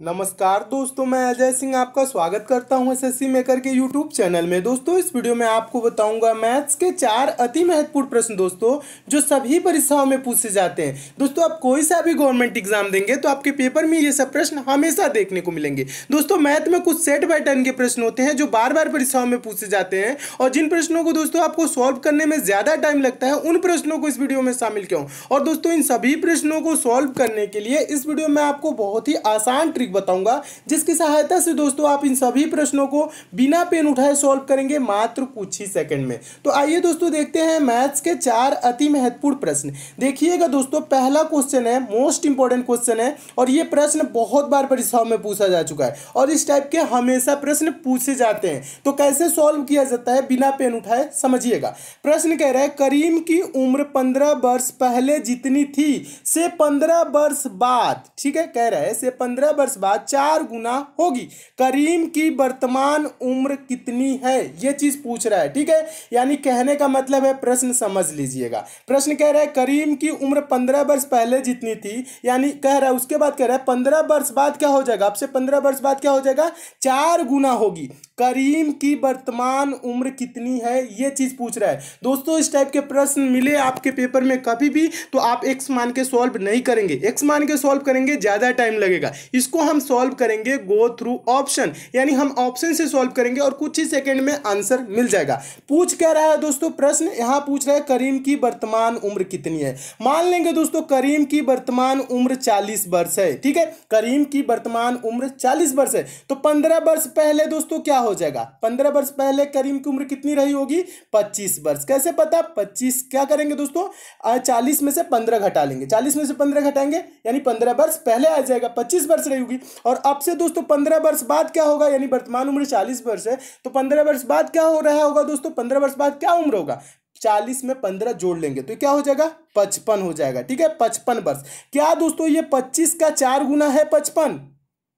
नमस्कार दोस्तों, मैं अजय सिंह आपका स्वागत करता हूँ एसएससी मेकर के यूट्यूब चैनल में। दोस्तों, इस वीडियो में आपको बताऊँगा मैथ्स के चार अति महत्वपूर्ण प्रश्न दोस्तों, जो सभी परीक्षाओं में पूछे जाते हैं। दोस्तों, आप कोई सा भी गवर्नमेंट एग्ज़ाम देंगे तो आपके पेपर में ये सब प्रश्न हमेशा देखने को मिलेंगे। दोस्तों, मैथ में कुछ सेट पैटर्न के प्रश्न होते हैं जो बार बार परीक्षाओं में पूछे जाते हैं और जिन प्रश्नों को दोस्तों आपको सॉल्व करने में ज़्यादा टाइम लगता है, उन प्रश्नों को इस वीडियो में शामिल किया और दोस्तों, इन सभी प्रश्नों को सॉल्व करने के लिए इस वीडियो में आपको बहुत ही आसान ट्रिक बताऊँगा, जिसकी सहायता से दोस्तों आप इन सभी प्रश्नों को बिना पेन उठाए सॉल्व करेंगे मात्र कुछ ही सेकंड में। तो आइए दोस्तों देखते हैं मैथ्स के चार अति महत्वपूर्ण प्रश्न। देखिएगा दोस्तों, पहला क्वेश्चन है मोस्ट इंपॉर्टेंट क्वेश्चन है, और ये प्रश्न बहुत बार परीक्षाओं में पूछा जा चुका है। और इस टाइप के हमेशा प्रश्न पूछे जाते हैं। तो कैसे सॉल्व किया जाता है बिना पेन उठाए, समझिएगा। प्रश्न कह रहा है, करीम की उम्र पंद्रह वर्ष पहले जितनी थी, से पंद्रह वर्ष बाद, ठीक है, कह रहा है, से पंद्रह वर्ष बाद चार गुना होगी। करीम की वर्तमान उम्र कितनी है? ये चीज़ पूछ रहा है, ठीक है? यानी कहने का मतलब है, प्रश्न समझ लीजिएगा। प्रश्न कह रहा है, करीम की उम्र पंद्रह वर्ष पहले जितनी थी, यानी कह रहा है, उसके बाद कह रहा है, पंद्रह वर्ष बाद क्या हो जाएगा? आपसे पंद्रह वर्ष बाद क्या हो जाएगा? चार गुना होगी। करीम की वर्तमान उम्र कितनी है? ये चीज़ पूछ रहा है। दोस्तों, इस टाइप के प्रश्न मिले आपके पेपर में कभी भी तो आप एक्स मान के सॉल्व नहीं करेंगे। एक्स मान के सॉल्व करेंगे, ज़्यादा टाइम लगेगा। इसको हम सॉल्व करेंगे गो थ्रू ऑप्शन यानी हम ऑप्शन से सॉल्व करेंगे और कुछ ही सेकंड में आंसर मिल जाएगा। पूछ क्या रहा है दोस्तों प्रश्न? यहाँ पूछ रहा है करीम की वर्तमान उम्र कितनी है। मान लेंगे दोस्तों करीम की वर्तमान उम्र चालीस वर्ष है, ठीक है? करीम की वर्तमान उम्र चालीस वर्ष है। तो पंद्रह वर्ष पहले दोस्तों क्या हो जाएगा। पंद्रह वर्ष पहले करीम की उम्र कितनी रही होगी? पच्चीस वर्ष। कैसे पता? पच्चीस क्या करेंगे दोस्तों? चालीस में से पंद्रह घटा लेंगे। चालीस में से पंद्रह घटाएँगे, यानी पंद्रह वर्ष पहले आ जाएगा। पच्चीस वर्ष रही होगी। और अब से दोस्तों पंद्रह वर्ष बाद क्या होगा? यानी वर्तमान उम्र चालीस वर्ष है तो पंद्रह वर्ष बाद क्या हो रहा होगा दोस्तों? पंद्रह वर्ष बाद क्या उम्र होगा? चालीस में पंद्रह जोड़ लेंगे तो क्या हो जाएगा? पचपन हो जाएगा। ठीक है? पचपन वर्ष। क्या दोस्तों ये पच्चीस का चार गुना है पचपन?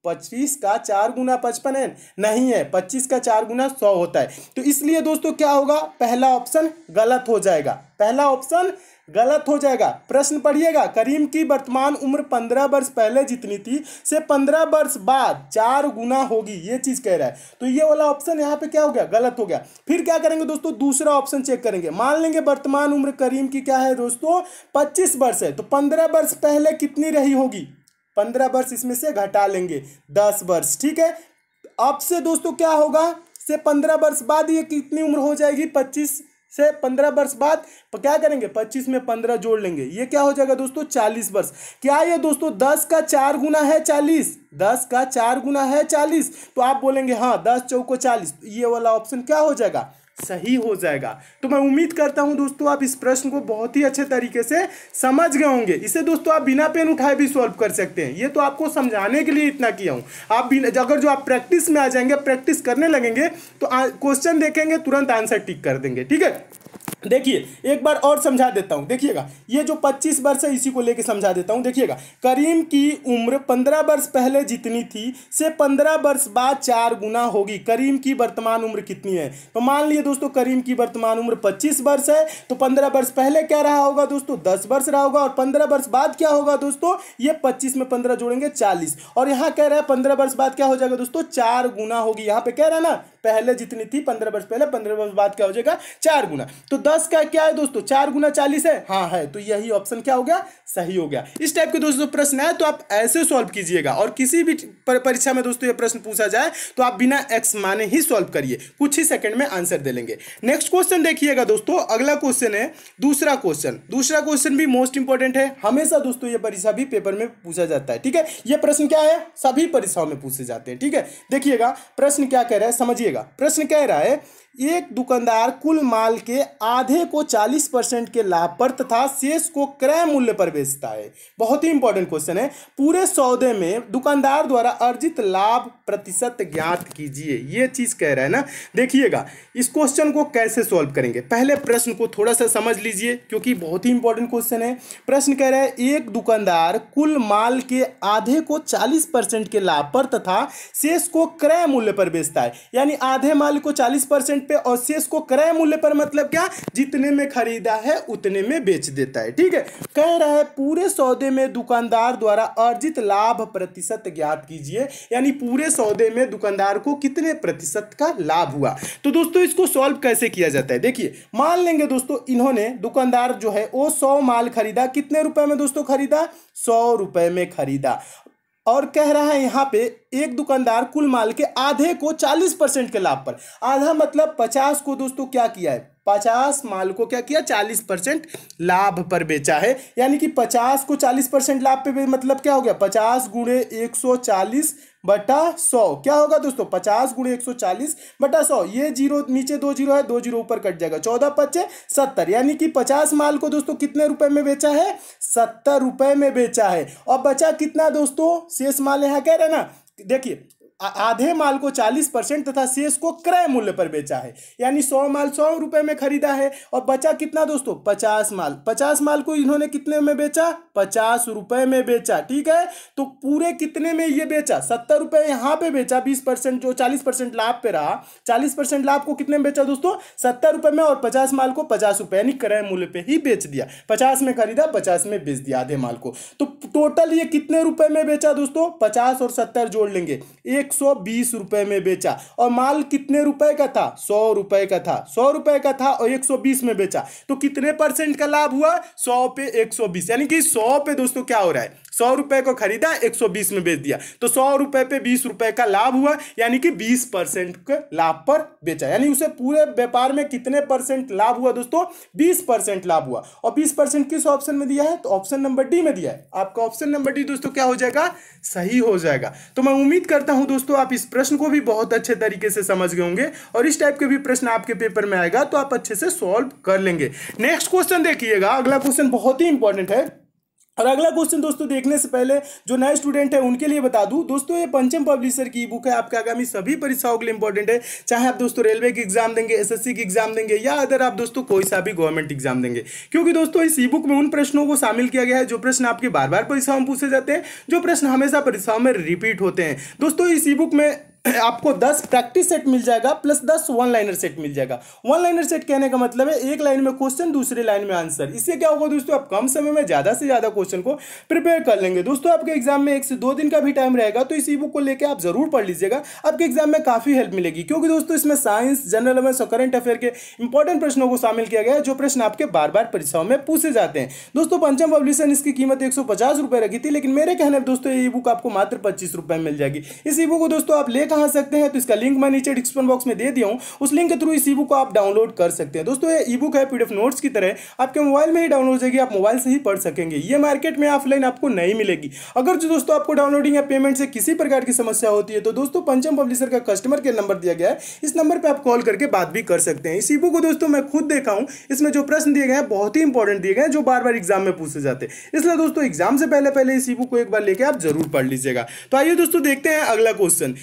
पच्चीस का चार गुना पचपन है, नहीं है, पच्चीस का चार गुना सौ होता है। तो इसलिए दोस्तों क्या होगा? पहला ऑप्शन गलत हो जाएगा। पहला ऑप्शन गलत हो जाएगा। प्रश्न पढ़िएगा। करीम की वर्तमान उम्र पंद्रह वर्ष पहले जितनी थी, से पंद्रह वर्ष बाद चार गुना होगी, ये चीज़ कह रहा है। तो ये वाला ऑप्शन यहाँ पे क्या हो गया? गलत हो गया। फिर क्या करेंगे दोस्तों? दूसरा ऑप्शन चेक करेंगे। मान लेंगे वर्तमान उम्र करीम की क्या है दोस्तों? पच्चीस वर्ष है। तो पंद्रह वर्ष पहले कितनी रही होगी? पंद्रह वर्ष इसमें से घटा लेंगे, दस वर्ष, ठीक है? अब से दोस्तों क्या होगा? से पंद्रह वर्ष बाद ये कितनी उम्र हो जाएगी? पच्चीस से पंद्रह वर्ष बाद क्या करेंगे? पच्चीस में पंद्रह जोड़ लेंगे। ये क्या हो जाएगा दोस्तों? चालीस वर्ष। क्या ये दोस्तों दस का चार गुना है चालीस? दस का चार गुना है चालीस। तो आप बोलेंगे हाँ दस चौको चालीस। ये वाला ऑप्शन क्या हो जाएगा? सही हो जाएगा। तो मैं उम्मीद करता हूँ दोस्तों, आप इस प्रश्न को बहुत ही अच्छे तरीके से समझ गए होंगे। इसे दोस्तों, आप बिना पेन उठाए भी सॉल्व कर सकते हैं। ये तो आपको समझाने के लिए इतना किया हूँ। आप अगर जो आप प्रैक्टिस में आ जाएँगे प्रैक्टिस करने लगेंगे तो क्वेश्चन देखेंगे, तुरंत आंसर टिक कर देंगे। ठीक है? देखिए, एक बार और समझा देता हूँ। देखिएगा, ये जो 25 वर्ष है, इसी को लेके समझा देता हूँ। देखिएगा, करीम की उम्र 15 वर्ष पहले जितनी थी, से 15 वर्ष बाद चार गुना होगी। करीम की वर्तमान उम्र कितनी है? तो मान लिए दोस्तों, करीम की वर्तमान उम्र 25 वर्ष है तो 15 वर्ष पहले क्या रहा होगा दोस्तों? 10 वर्ष रहा होगा, और 15 वर्ष बाद क्या होगा दोस्तों? ये 25 में 15 जोड़ेंगे 40 और यहाँ कह रहा है, पंद्रह वर्ष बाद क्या हो जाएगा दोस्तों? चार गुना होगी। यहाँ पे कह रहा है ना पहले जितनी थी, पंद्रह वर्ष पहले, पंद्रह वर्ष बाद क्या हो जाएगा? चार गुना। तो दस का क्या है दोस्तों? चार गुना चालीस है? हाँ है। तो यही ऑप्शन क्या हो गया? सही हो गया। इस टाइप के दोस्तों, प्रश्न है तो आप ऐसे सॉल्व कीजिएगा। और किसी भी परीक्षा में दोस्तों, ये प्रश्न पूछा जाए तो आप बिना एक्स माने ही सॉल्व करिए। कुछ ही सेकंड में आंसर दे लेंगे। नेक्स्ट क्वेश्चन देखिएगा दोस्तों। अगला क्वेश्चन है, दूसरा क्वेश्चन दूसरा क्वेश्चन भी मोस्ट इंपॉर्टेंट है। हमेशा दोस्तों, ये परीक्षा भी पेपर में पूछा जाता है, ठीक है? ये प्रश्न क्या है? सभी परीक्षाओं में पूछे जाते हैं, ठीक है? देखिएगा, प्रश्न क्या कह रहा है, समझिएगा। प्रश्न कह रहा है एक दुकानदार कुल माल के आधे को 40 परसेंट के लाभ पर तथा शेष को क्रय मूल्य पर बेचता है। बहुत ही इंपॉर्टेंट क्वेश्चन है। पूरे सौदे में दुकानदार द्वारा अर्जित लाभ प्रतिशत ज्ञात कीजिए। ये चीज़ कह रहा है ना? देखिएगा, इस क्वेश्चन को कैसे सॉल्व करेंगे? पहले प्रश्न को थोड़ा सा समझ लीजिए, क्योंकि बहुत ही इंपॉर्टेंट क्वेश्चन है। प्रश्न कह रहा है, एक दुकानदार कुल माल के आधे को चालीस परसेंट के लाभ पर तथा शेष को क्रय मूल्य पर बेचता है। यानी आधे माल को चालीस परसेंट पे और शेष को क्रय मूल्य पर मतलब क्या? जितने में खरीदा है, उतने में बेच देता है, ठीक है? कह रहा है, पूरे सौदे में दुकानदार द्वारा अर्जित लाभ प्रतिशत ज्ञात कीजिए। यानी पूरे सौदे में दुकानदार को कितने प्रतिशत का लाभ हुआ? तो दोस्तों, इसको सॉल्व कैसे किया जाता है? देखिए, मान लेंगे दोस्तों, इन्होंने दुकानदार जो है, वो सौ माल खरीदा। कितने रुपए में दोस्तों खरीदा? सौ रुपए में खरीदा। और कह रहा है यहाँ पे, एक दुकानदार कुल माल के आधे को चालीस परसेंट के लाभ पर। आधा मतलब पचास को दोस्तों क्या किया है? पचास माल को क्या किया? चालीस परसेंट लाभ पर बेचा है। यानी कि पचास को चालीस परसेंट लाभ पे मतलब क्या हो गया? पचास गुणे एक सौ चालीस बटा सौ। क्या होगा दोस्तों? पचास गुणे एक सौ चालीस बटा सौ। ये ज़ीरो, नीचे दो ज़ीरो है, दो ज़ीरो ऊपर कट जाएगा। चौदह पच्चे सत्तर। यानी कि पचास माल को दोस्तों कितने रुपए में बेचा है? सत्तर रुपए में बेचा है। और बचा कितना दोस्तों? शेष माल यहाँ कह रहे ना? देखिए आधे माल को चालीस परसेंट तथा शेष को क्रय मूल्य पर बेचा है। यानी सौ माल सौ रुपए में खरीदा है। और बचा कितना दोस्तों? पचास माल। पचास माल को इन्होंने कितने में बेचा? पचास रुपए में बेचा, ठीक है? तो पूरे कितने में ये बेचा? सत्तर रुपए यहाँ पे बेचा, बीस परसेंट, जो चालीस परसेंट लाभ पे रहा। चालीस परसेंट लाभ को कितने में बेचा दोस्तों? सत्तर रुपए में और पचास माल को पचास रुपए, यानी क्रय मूल्य पे ही बेच दिया। पचास में खरीदा, पचास में बेच दिया आधे माल को। तो टोटल ये कितने रुपए में बेचा दोस्तों? पचास और सत्तर जोड़ लेंगे। एक एक सौ बीस रुपए में बेचा। और माल कितने रुपए का था? सौ रुपए का था। सौ रुपए का था और एक सौ बीस में बेचा। तो कितने परसेंट का लाभ हुआ? सौ पे एक सौ बीस। यानी कि सौ पे, दोस्तों, क्या हो रहा है? सौ रुपए को खरीदा, एक सौ बीस में बेच दिया। तो सौ रुपए पे बीस रुपए का लाभ हुआ, यानी कि बीस परसेंट के लाभ पर बेचा। यानी उसे पूरे व्यापार में कितने परसेंट लाभ हुआ दोस्तों? बीस परसेंट लाभ हुआ। और बीस परसेंट किस ऑप्शन में दिया है? तो ऑप्शन नंबर डी में दिया है। आपका ऑप्शन नंबर डी दोस्तों क्या हो जाएगा? सही हो जाएगा। तो मैं उम्मीद करता हूँ दोस्तों, आप इस प्रश्न को भी बहुत अच्छे तरीके से समझ गए होंगे, और इस टाइप के भी प्रश्न आपके पेपर में आएगा तो आप अच्छे से सॉल्व कर लेंगे। नेक्स्ट क्वेश्चन देखिएगा। अगला क्वेश्चन बहुत ही इंपॉर्टेंट है। और अगला क्वेश्चन दोस्तों देखने से पहले जो नए स्टूडेंट है, उनके लिए बता दूँ। दोस्तों, ये पंचम पब्लिशर की बुक है। आपके आगामी सभी परीक्षाओं के लिए इंपॉर्टेंट है। चाहे आप दोस्तों रेलवे की एग्ज़ाम देंगे एसएससी की एग्ज़ाम देंगे, या अगर आप दोस्तों कोई सा भी गवर्नमेंट एग्ज़ाम देंगे। क्योंकि दोस्तों, इस ई बुक में उन प्रश्नों को शामिल किया गया है, जो प्रश्न आपके बार बार परीक्षाओं में पूछे जाते हैं, जो प्रश्न हमेशा परीक्षाओं में रिपीट होते हैं। दोस्तों, इस ई बुक में आपको दस प्रैक्टिस सेट मिल जाएगा प्लस दस वन लाइनर सेट मिल जाएगा। वन लाइनर सेट कहने का मतलब है, एक लाइन में क्वेश्चन दूसरे लाइन में आंसर इससे क्या होगा दोस्तों, आप कम समय में ज़्यादा से ज़्यादा क्वेश्चन को प्रिपेयर कर लेंगे। दोस्तों, आपके एग्ज़ाम में एक से दो दिन का भी टाइम रहेगा तो इस ई बुक को लेकर आप ज़रूर पढ़ लीजिएगा। आपके एग्ज़ाम में काफ़ी हेल्प मिलेगी, क्योंकि दोस्तों, इसमें साइंस जनरल अवेयर्स और करंट अफेयर के इंपॉर्टेंट प्रश्नों को शामिल किया गया जो प्रश्न आपके बार बार परीक्षाओं में पूछे जाते हैं। दोस्तों, पंचम पब्लिशन इसकी कीमत एक सौ रखी थी, लेकिन मेरे कहने दोस्तों, ये बुक आपको मात्र पच्चीस मिल जाएगी। इस ई बुक को दोस्तों, आप ले कहा सकते हैं तो इसका लिंक मैं नीचे डिस्क्रिप्शन बॉक्स में दे दिया हूँ। उस लिंक के थ्रू इस ई बुक को आप डाउनलोड कर सकते हैं। दोस्तों, ये ई बुक है पीडीएफ नोट्स की तरह। आपके मोबाइल में ही डाउनलोड हो जाएगी, आप मोबाइल से ही पढ़ सकेंगे। ये मार्केट में ऑफलाइन आपको नहीं मिलेगी। अगर जो दोस्तों आपको डाउनलोडिंग या पेमेंट से किसी प्रकार की समस्या होती है तो दोस्तों पंचम पब्लिशर का कस्टमर केयर नंबर दिया गया है। इस नंबर पर आप कॉल करके बात भी कर सकते हैं। इस ई बुक को दोस्तों मैं खुद देखा हूँ। इसमें जो प्रश्न दिए गए हैं, बहुत ही इंपॉर्टेंट दिए गए हैं, जो बार बार एग्ज़ाम में पूछे जाते हैं। इसलिए दोस्तों एग्ज़ाम से पहले पहले इस ई बुक को एक बार लेके आप ज़रूर पढ़ लीजिएगा। तो आइए दोस्तों देखते हैं अगला क्वेश्चन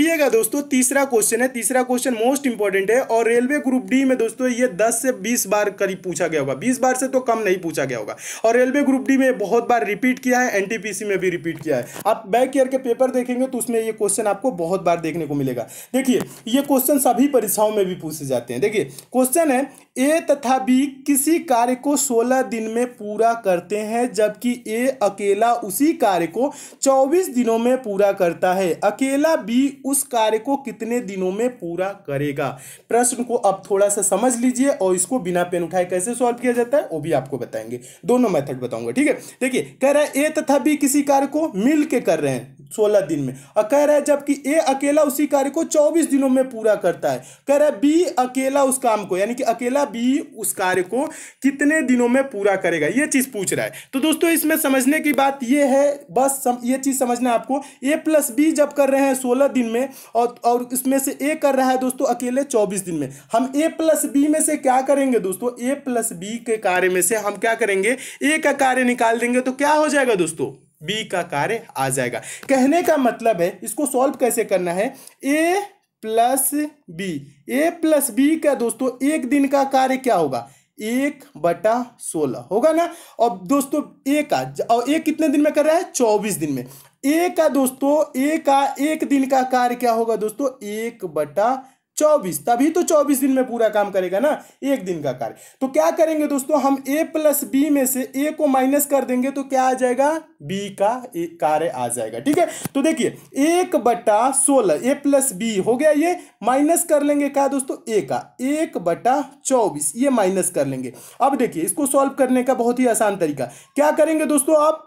देखिएगा दोस्तों, तीसरा क्वेश्चन है, तीसरा क्वेश्चन मोस्ट इंपॉर्टेंट है और रेलवे ग्रुप डी में दोस्तों ये 10 से 20 बार करीब पूछा गया होगा। 20 बार से तो कम नहीं पूछा गया होगा। और रेलवे ग्रुप डी में बहुत बार रिपीट किया है एनटीपीसी में भी रिपीट किया है। आप बैक ईयर के पेपर देखेंगे तो उसमें ये क्वेश्चन आपको बहुत बार देखने को मिलेगा। देखिए, ये क्वेश्चन सभी परीक्षाओं में भी पूछे जाते हैं। देखिए क्वेश्चन है ए तथा बी किसी कार्य को 16 दिन में पूरा करते हैं, जबकि ए अकेला उसी कार्य को 24 दिनों में पूरा करता है। अकेला बी उस कार्य को कितने दिनों में पूरा करेगा? प्रश्न को अब थोड़ा सा समझ लीजिए और इसको बिना पेन उठाए कैसे सॉल्व किया जाता है, वो भी आपको बताएँगे। दोनों मेथड बताऊँगा, ठीक है? देखिए, कह रहा है, ए तथा बी किसी कार्य को मिल के कर रहे हैं। सोलह दिन में। और कह रहा है जबकि ए अकेला उसी कार्य को चौबीस दिनों में पूरा करता है। कह रहा है बी अकेला उस काम को यानी कि अकेला बी उस कार्य को कितने दिनों में पूरा करेगा ये चीज़ पूछ रहा है। तो दोस्तों इसमें समझने की बात ये है बस सम, ये चीज़ समझना आपको ए प्लस बी जब कर रहे हैं सोलह दिन में और और इसमें से ए कर रहा है दोस्तों अकेले चौबीस दिन में। हम ए प्लस बी में से क्या करेंगे दोस्तों? ए प्लस बी के कार्य में से हम क्या करेंगे? ए का कार्य निकाल देंगे तो क्या हो जाएगा दोस्तों? बी का कार्य आ जाएगा। कहने का मतलब है, इसको सॉल्व कैसे करना है? A plus B A plus B का दोस्तों, एक दिन का कार्य क्या होगा? एक बटा सोलह। होगा ना? और दोस्तों ए का, और ए कितने दिन में कर रहा है? चौबीस दिन में। ए का दोस्तों ए का एक दिन का कार्य क्या होगा दोस्तों? एक बटा चौबीस, तभी तो चौबीस दिन में पूरा काम करेगा ना, एक दिन का कार्य। तो क्या करेंगे दोस्तों, हम ए प्लस बी में से ए को माइनस कर देंगे तो क्या आ जाएगा? बी का कार्य आ जाएगा, ठीक है? तो देखिए, एक बटा सोलह ए प्लस बी हो गया ये माइनस कर लेंगे क्या दोस्तों? ए का, एक बटा चौबीस, ये माइनस कर लेंगे। अब देखिए, इसको सॉल्व करने का बहुत ही आसान तरीका। क्या करेंगे दोस्तों आप?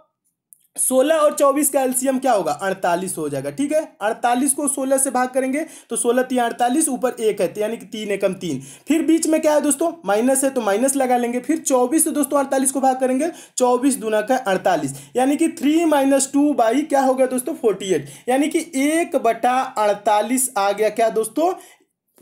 सोलह और चौबीस का एलसीएम क्या होगा? अड़तालीस हो जाएगा, ठीक है? अड़तालीस को सोलह से भाग करेंगे तो सोलह तीन अड़तालीस, ऊपर एक है यानी कि तीन एकम तीन। फिर बीच में क्या है दोस्तों? माइनस है तो माइनस लगा लेंगे। फिर चौबीस से दोस्तों अड़तालीस को भाग करेंगे, चौबीस दुना का अड़तालीस। यानी कि थ्री माइनस टू बाई क्या हो गया दोस्तों? Forty eight. यानी कि एक बटा अड़तालीस आ गया क्या दोस्तों?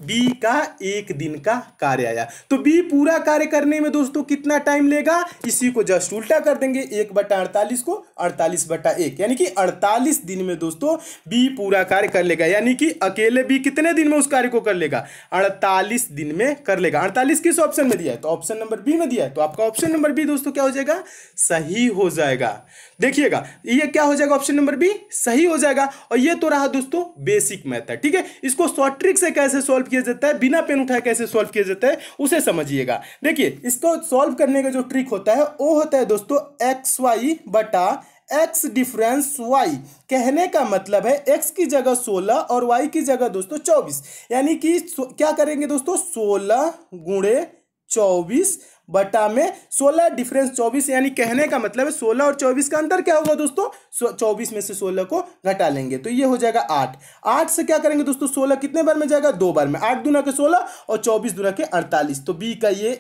बी का एक दिन का कार्य आया। तो बी पूरा कार्य करने में दोस्तों कितना टाइम लेगा? इसी को जस्ट उल्टा कर देंगे। एक बटा अड़तालीस को अड़तालीस बटा एक। यानी कि अड़तालीस दिन में दोस्तों बी पूरा कार्य कर लेगा। यानी कि अकेले बी कितने दिन में उस कार्य को कर लेगा? अड़तालीस दिन में कर लेगा। अड़तालीस किस ऑप्शन में दिया है? तो ऑप्शन नंबर बी में दिया है। तो आपका ऑप्शन नंबर बी दोस्तों क्या हो जाएगा? सही हो जाएगा। देखिएगा, ये क्या हो जाएगा ऑप्शन नंबर बी सही हो जाएगा और ये तो रहा दोस्तों बेसिक मैथड ठीक है? इसको शॉर्ट ट्रिक से कैसे सॉल्व किया जाता है, बिना पेन उठाए कैसे सॉल्व किया जाता है, उसे समझिएगा। देखिए, इसको सॉल्व करने का जो ट्रिक होता है, वो होता है दोस्तों एक्स वाई बटा एक्स डिफरेंस वाई कहने का मतलब है एक्स की जगह सोलह और वाई की जगह दोस्तों चौबीस। यानी कि क्या करेंगे दोस्तों? सोलह गुणे चौबीस बटा में सोलह डिफरेंस चौबीस, यानी कहने का मतलब है सोलह और चौबीस का अंतर क्या होगा दोस्तों? चौबीस में से सोलह को घटा लेंगे तो ये हो जाएगा आठ। आठ से क्या करेंगे दोस्तों? सोलह कितने बार में जाएगा? दो बार में। आठ दुना के सोलह और चौबीस दुना के अड़तालीस। तो बी का ये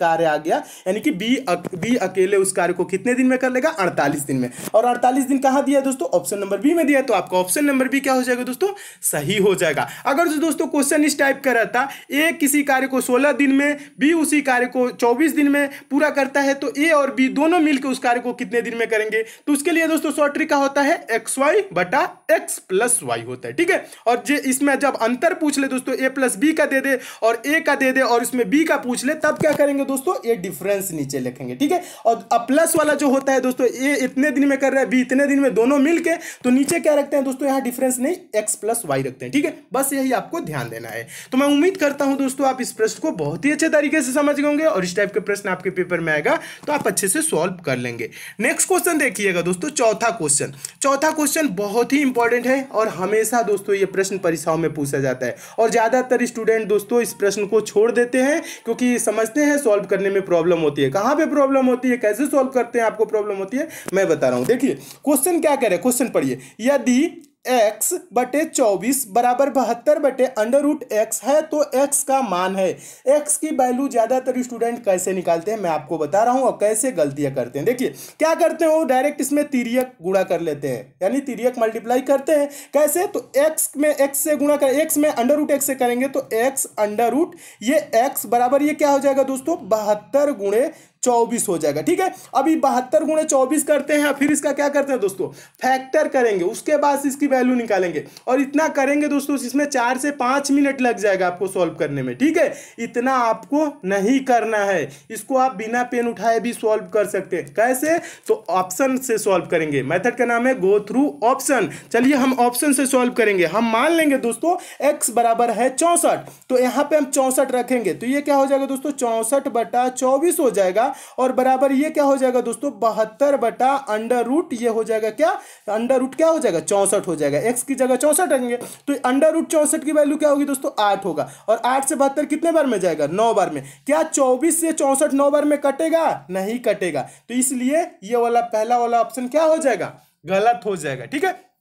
कार्य आ गया यानी कि बी अक, बी अकेले उस कार्य को कितने दिन में कर लेगा? अड़तालीस दिन में। और अड़तालीस दिन कहाँ दिया दोस्तों? ऑप्शन नंबर बी में दिया तो आपका ऑप्शन नंबर बी क्या हो जाएगा दोस्तों? सही हो जाएगा। अगर जो दोस्तों क्वेश्चन इस टाइप का रहता ए किसी कार्य को सोलह दिन में बी उसी कार्य को चौबीस दिन में पूरा करता है तो ए और बी दोनों मिलकर उस कार्य को कितने दिन में करेंगे? तो उसके लिए दोस्तों शॉर्ट ट्रिक का होता है? एक्स वाई बटा एक्स प्लस वाई होता है ठीक है? और जे इसमें जब अंतर पूछ ले दोस्तों ए प्लस बी का दे दे और ए का दे दे और इसमें बी का पूछ ले तब क्या करेंगे करेंगे दोस्तों, ये डिफरेंस नीचे लिखेंगे, ठीक है? और प्लस वाला जो होता है दोस्तों, ये इतने दिन में कर रहा है बी इतने दिन में दोनों मिलके तो नीचे क्या रखते हैं दोस्तों, यहाँ डिफरेंस नहीं एक्स प्लस वाई रखते हैं, ठीक है? बस यही आपको ध्यान देना है। तो मैं उम्मीद करता हूँ दोस्तों, आप इस प्रश्न को बहुत ही अच्छे तरीके से समझ गए और इस टाइप के प्रश्न आपके पेपर में आएगा तो आप अच्छे से सॉल्व कर लेंगे। नेक्स्ट क्वेश्चन देखिएगा दोस्तों, चौथा क्वेश्चन चौथा क्वेश्चन बहुत ही इंपॉर्टेंट है, और हमेशा दोस्तों ये प्रश्न परीक्षाओं में पूछा जाता है। और ज़्यादातर स्टूडेंट दोस्तों इस प्रश्न को छोड़ देते हैं, क्योंकि समझते हैं सॉल्व करने में प्रॉब्लम होती है। कहाँ पे प्रॉब्लम होती है? कैसे सॉल्व करते हैं? आपको प्रॉब्लम होती है? मैं बता रहा हूँ। देखिए क्वेश्चन क्या कह रहे हैं? क्वेश्चन पढ़िए। यदि एक्स बटे चौबीस बराबर बहत्तर बटे अंडर रूट एक्स है तो एक्स का मान है। एक्स की वैल्यू ज़्यादातर स्टूडेंट कैसे निकालते हैं, मैं आपको बता रहा हूँ, और कैसे गलतियाँ करते हैं। देखिए, क्या करते हैं? वो डायरेक्ट इसमें तिरियक गुणा कर लेते हैं, यानी तिरियक मल्टीप्लाई करते हैं। कैसे? तो एक्स में एक्स से गुणा कर एक्स में अंडर रूट एक्स से करेंगे तो एक्स अंडर रूट ये एक्स बराबर ये क्या हो जाएगा दोस्तों? बहत्तर गुणे चौबीस हो जाएगा, ठीक है? अभी बहत्तर गुणे चौबीस करते हैं, फिर इसका क्या करते हैं दोस्तों? फैक्टर करेंगे, उसके बाद इसकी वैल्यू निकालेंगे। और इतना करेंगे दोस्तों इसमें चार से पाँच मिनट लग जाएगा आपको सॉल्व करने में, ठीक है? इतना आपको नहीं करना है। इसको आप बिना पेन उठाए भी सॉल्व कर सकते हैं। कैसे? तो ऑप्शन से सॉल्व करेंगे। मेथड का नाम है गो थ्रू ऑप्शन चलिए हम ऑप्शन से सॉल्व करेंगे। हम मान लेंगे दोस्तों एक्स बराबर है चौसठ। तो यहाँ पे हम चौसठ रखेंगे। तो ये क्या हो जाएगा दोस्तों? चौसठ बटा चौबीस हो जाएगा। और बराबर ये क्या हो जाएगा दोस्तों? बहत्तर बटा अंडर रूट ये हो जाएगा क्या? अंडर रूट क्या हो जाएगा? चौसठ हो जाएगा। एक्स की जगह चौसठ रखेंगे तो अंडर रूट चौसठ की वैल्यू क्या होगी दोस्तों? आठ होगा। और आठ से बहत्तर कितने बार में जाएगा? नौ बार में। क्या चौबीस से चौसठ नौ बार में कटेगा? नहीं कटेगा। तो इसलिए ये वाला पहला वाला ऑप्शन क्या हो जाएगा? गलत हो जाएगा। ठीक है?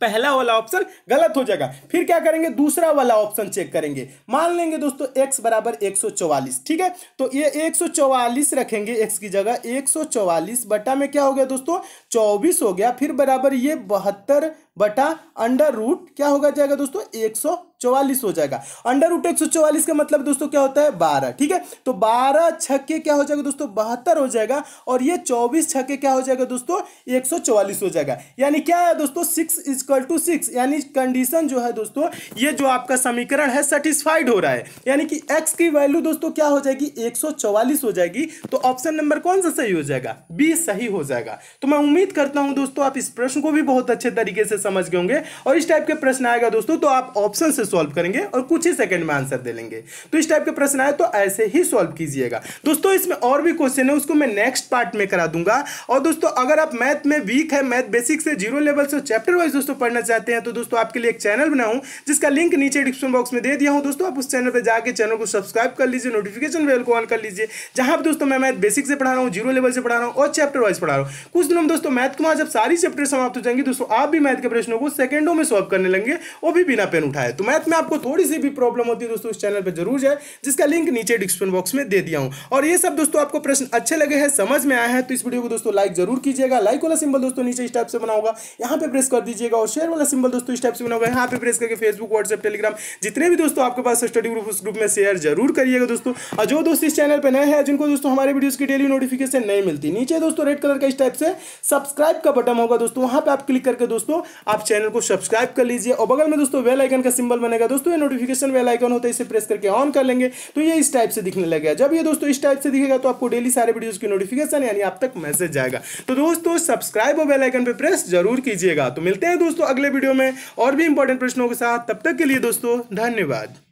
पहला वाला ऑप्शन गलत हो जाएगा। फिर क्या करेंगे? दूसरा वाला ऑप्शन चेक करेंगे। मान लेंगे दोस्तों, x बराबर 144 ठीक है? तो ये 144 रखेंगे, x की जगह 144 बटा में क्या हो गया दोस्तों? 24 हो गया। फिर बराबर ये बहत्तर बटा अंडर रूट क्या होगा जाएगा दोस्तों? एक सौ चौवालीस हो जाएगा। अंडर रूट एक सौ चौवालीस का मतलब दोस्तों क्या होता है? बारह, ठीक है? तो बारह छक्के क्या हो जाएगा दोस्तों? बहत्तर हो जाएगा और ये चौबीस छक्के क्या हो जाएगा दोस्तों? एक सौ चौवालीस हो जाएगा। यानी क्या है दोस्तों? सिक्स इजक्वल टू सिक्स यानी कंडीशन जो है दोस्तों, ये जो आपका समीकरण है सेटिस्फाइड हो रहा है। यानी कि एक्स की वैल्यू दोस्तों क्या हो जाएगी? एक सौ चौवालीस हो जाएगी। तो ऑप्शन नंबर कौन सा सही हो जाएगा? बी सही हो जाएगा। तो मैं उम्मीद करता हूँ दोस्तों, आप इस प्रश्न को भी बहुत अच्छे तरीके से समझ गए होंगे। और इस टाइप के प्रश्न आएगा दोस्तों तो आप ऑप्शन से सॉल्व करेंगे और कुछ ही सेकंड में आंसर दे लेंगे। तो इस टाइप के प्रश्न आए तो ऐसे ही सॉल्व कीजिएगा। दोस्तों, इसमें और भी क्वेश्चन है, उसको मैं नेक्स्ट पार्ट में करा दूँगा। और दोस्तों, अगर आप मैथ में वीक है मैथ बेसिक से ज़ीरो लेवल से चैप्टर वाइज दोस्तों पढ़ना चाहते हैं तो दोस्तों आपके लिए एक चैनल बनाऊँ, जिसका लिंक नीचे डिस्क्रिप्शन बॉक्स में दे दिया हूँ। दोस्तों, आप उस चैनल पर जाकर चैनल को सब्सक्राइब कर लीजिए नोटिफिकेशन बेल को ऑन कर लीजिए, जहाँ पर दोस्तों मैं मैथ बेसिक से पढ़ा रहा हूँ ज़ीरो लेवल से पढ़ा रहा हूँ और चैप्टर वाइज पढ़ा रहा हूँ। कुछ दिनों में दोस्तों मैथ के जब सारी चैप्टर समाप्त हो जाएँगे। दोस्तों, आप भी मैथ के प्रश्नों को सेकंडों में सॉल्व करने लेंगे, वो भी बिना पेन उठाए। तो मैथ में आपको थोड़ी सी भी प्रॉब्लम होती है दोस्तों, इस चैनल पर ज़रूर जाए, जिसका लिंक नीचे डिस्क्रिप्शन बॉक्स में दे दिया हूँ। और ये सब दोस्तों, आपको प्रश्न अच्छे लगे हैं, समझ में आया है तो इस वीडियो को दोस्तों लाइक ज़रूर कीजिएगा। लाइक वाला सिंबल दोस्तों नीचे इस टाइप से बनाऊँगा यहाँ पे प्रेस कर दीजिएगा, और शेयर वाला सिंबल दोस्तों इस टाइप से बनाऊँगा यहाँ पे प्रेस करके फेसबुक व्हाट्सएप टेलीग्राम जितने भी दोस्तों आपके पास स्टडी ग्रुप उस ग्रुप में शेयर ज़रूर करिएगा दोस्तों। और जो दोस्त इस चैनल पर नए हैं, जिनको दोस्तों हमारे वीडियोस की डेली नोटिफिकेशन नहीं मिलती, नीचे दोस्तों रेड कलर का इस टाइप से सब्सक्राइब का बटन होगा दोस्तों, वहाँ पे आप क्लिक करके दोस्तों आप चैनल को सब्सक्राइब कर लीजिए और बगल में दोस्तों वेलाइकन आइकन का सिंबल बनेगा। दोस्तों, ये नोटिफिकेशन वेलाइकन आइकन होता है, इसे प्रेस करके ऑन कर लेंगे। तो ये इस टाइप से दिखने लगेगा। जब ये दोस्तों इस टाइप से दिखेगा तो आपको डेली सारे वीडियोज़ की नोटिफिकेशन यानी आप तक मैसेज जाएगा तो दोस्तों सब्सक्राइब और बेलाइकन पर प्रेस ज़रूर कीजिएगा। तो मिलते हैं दोस्तों अगले वीडियो में और भी इंपॉर्टेंट प्रश्नों के साथ। तब तक के लिए दोस्तों, धन्यवाद।